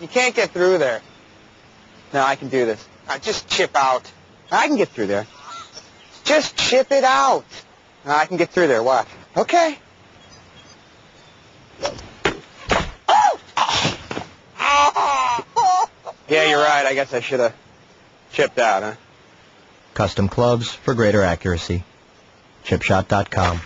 You can't get through there. No, I can do this. I just chip out. I can get through there. Just chip it out. I can get through there. Watch. Okay. Yeah, you're right. I guess I should have chipped out, huh? Custom clubs for greater accuracy. Chipshot.com.